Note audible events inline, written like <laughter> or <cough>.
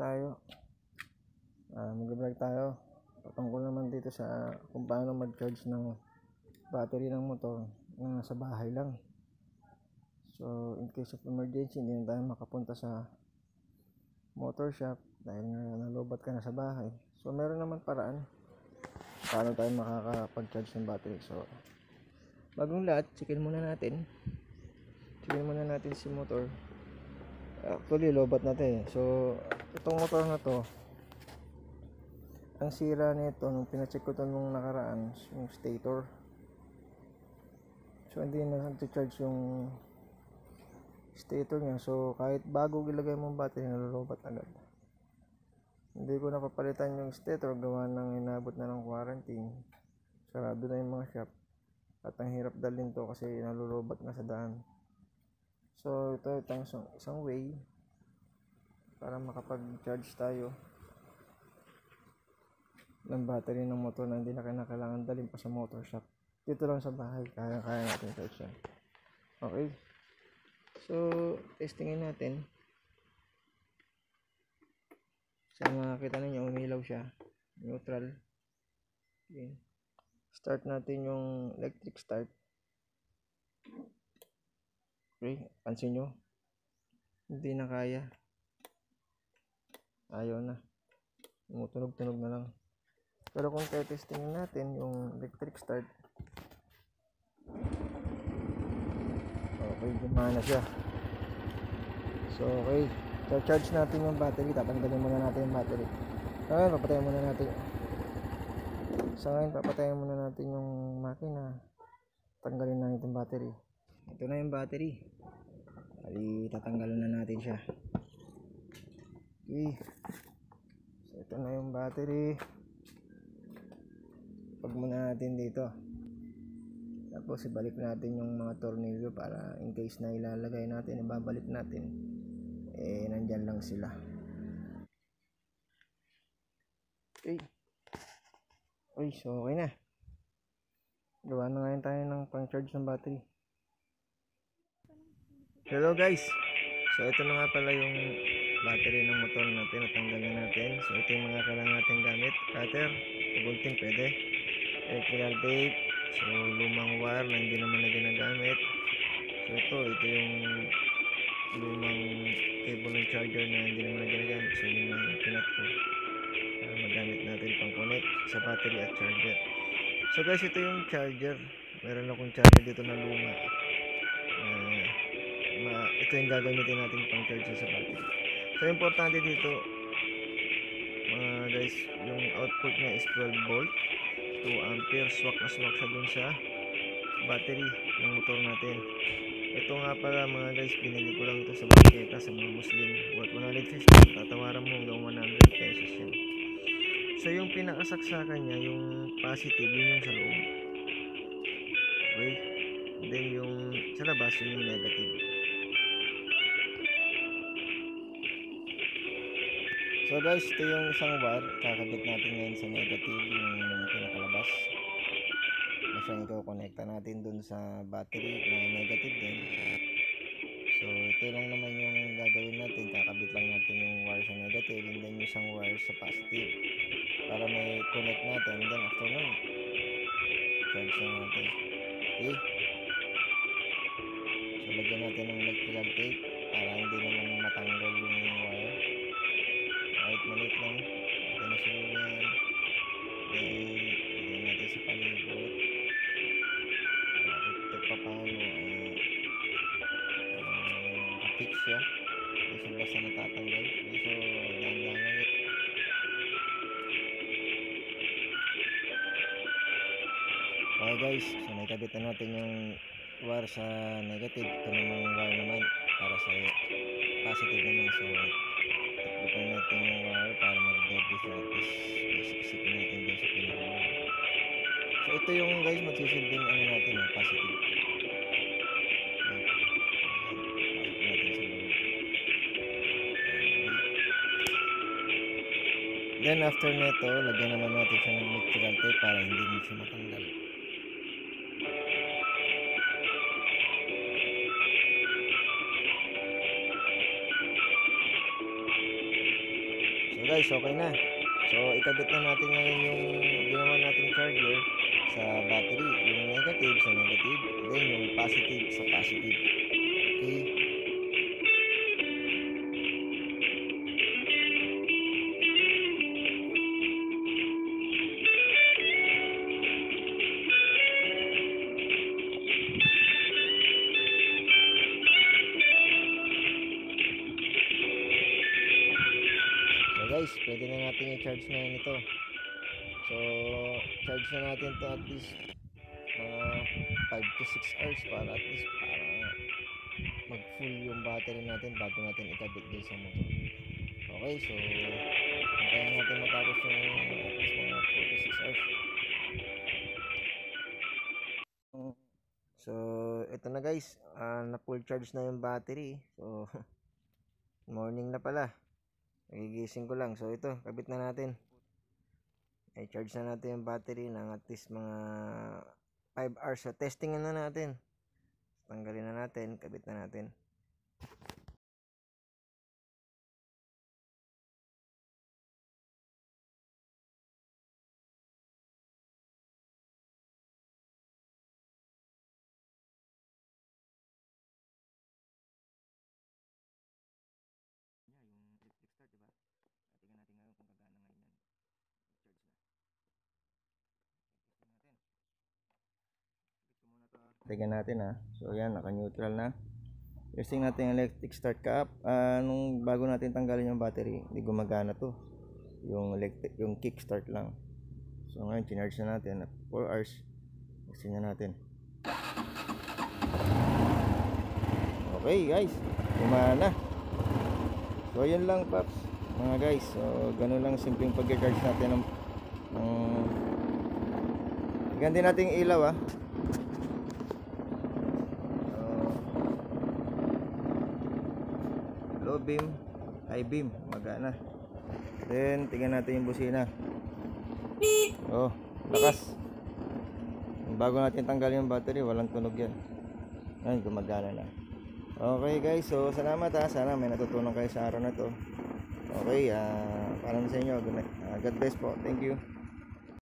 tayo. Ah, mag-vlog tayo. Patungkol naman dito sa kung paano mag-charge ng battery ng motor na nasa bahay lang. So, in case of emergency, hindi na tayo makapunta sa motor shop dahil nga nalobat ka na sa bahay. So, meron naman paraan paano tayo makakapag-charge ng battery. So, bagong lahat, checkin muna natin. Checkin muna natin si motor. Actually, lobat natin eh. So, itong motor na to, ang sira nito, nung pinacheck ko to nung nakaraan, yung stator. So, hindi na charge yung stator niya. So, kahit bago ilagay mong battery, nalolobat agad. Hindi ko napapalitan yung stator, gawa ng inabot na ng quarantine. Sarado na yung mga shop. At ang hirap dalhin to kasi nalolobat na sa daan. So, ito itong isang, isang way para makapag-charge tayo ng battery ng motor na hindi na kailangan dalhin pa sa motor shop. Dito lang sa bahay, kaya-kaya natin charge yan. Okay. So, testingin natin. Sa makakita ninyo, umilaw siya. Neutral. Okay. Start natin yung electric start. Okay, pansin nyo. Hindi na kaya. Ayaw na. Tumutunog-tunog na lang. Pero kung testingin natin yung electric start. Okay, gumana siya. So, okay. charge natin yung battery. Tatanggalin muna natin yung battery. So, ngayon, papatayin muna natin. Sa ngayon, papatayin muna natin yung makina. Tanggalin na yung battery. Ito na yung battery. Bali, tatanggalin na natin siya. Okay. So, ito na yung battery. Pag muna natin dito. Tapos, ibalik natin yung mga tornilyo para in case na ilalagay natin, ibabalik natin. Eh, nandyan lang sila. Okay. Uy, so okay na. Gawa na ngayon tayo ng pang-charge ng battery. Hello guys. So ito na nga pala yung battery ng motor natin. Natanggal na natin. So ito yung mga kailangan natin gamit. Cutter, bolting pwede. Electrical tape. So lumang wire na hindi naman na ginagamit. So ito, ito yung lumang cable ng charger na hindi naman na ginagamit. So yun yung kinat ko. Para magamit natin pang connect sa battery at charger. So guys, ito yung charger. Meron akong charger dito na luma. Uh, ito yung gagamitin natin pang charger sa battery. So importante dito mga guys, yung output niya is 12 volt, 2 ampere, swak na swak siya dun sa battery ng motor natin. Ito nga pala mga guys, binili ko lang ito sa bangketa sa mga muslim. Worth 150, tatawaran mo hanggang 100 pesos yan. So yung pinakasaksakan niya, yung positive, yun yung sa loob. Okay? Then yung sa labas, yun yung negative. So guys, ito yung isang wire. Kakabit natin ngayon sa negative, yung pinakalabas. Na siyang iko-connecta natin dun sa battery na negative din. So ito lang naman yung gagawin natin. Kakabit lang natin yung wire sa negative and then yung isang wire sa positive. Para may connect natin. And then after nun, charge na natin. Okay? So lagyan natin ng electrical tape para hindi naman kapit siya. Kasi basta natatanggal so dahan-dahan lang. Okay guys. So naikabit na natin yung wire sa negative. Ito namang wire naman para sa positive naman. So takbukan natin yung wire para mag-double focus isip natin doon sa pinaka so ito yung guys magsisilbing ano natin eh, positive then after nito lagyan naman natin siya ng electrical tape para hindi mo siya matanggal guys, okay na. So, ikabit na natin ngayon yung ginawa nating charger sa battery. Yung negative sa negative, then yung positive sa positive. Okay. Pwede na natin i-charge na yun ito. So, charge na natin to at least mga 5 to 6 hours para at least para mag-full yung battery natin bago natin ikabit din sa motor. Okay, so hintayin natin matapos yung at least mga 4 to 6 hours. So, ito na guys, ah, na full charge na yung battery. So, <laughs> morning na pala. Nagigising ko lang. So ito, kabit na natin. Ay charge na natin yung battery ng at least mga 5 hours. So testing na natin. Tanggalin na natin, kabit na natin. Yeah, yung electric start, diba? Tingnan natin ngayon kung gagana ngayon yan. Charge na. Testing natin. Sabit ko muna to. ah. Tingnan natin ha. So yan, naka-neutral na. Testing natin yung electric start cap. Ah, nung bago natin tanggalin yung battery, hindi gumagana to. Yung electric, yung kick start lang. So ngayon, chinarge na natin at 4 hours. Testing na natin. Okay guys, gumana. So yun lang paps mga guys. So ganun lang simpleng pag-charge natin ng ng Ganti natin yung ilaw ah. So, low beam, high beam, magana. Then tingnan natin yung busina. Oh, lakas. Bago natin tanggalin yung battery, walang tunog yan. Ayun, gumagana na. Okay guys, so salamat ha. Sana may natutunan kayo sa araw na to. Okay, ah, para sa inyo. Ah, God bless po. Thank you.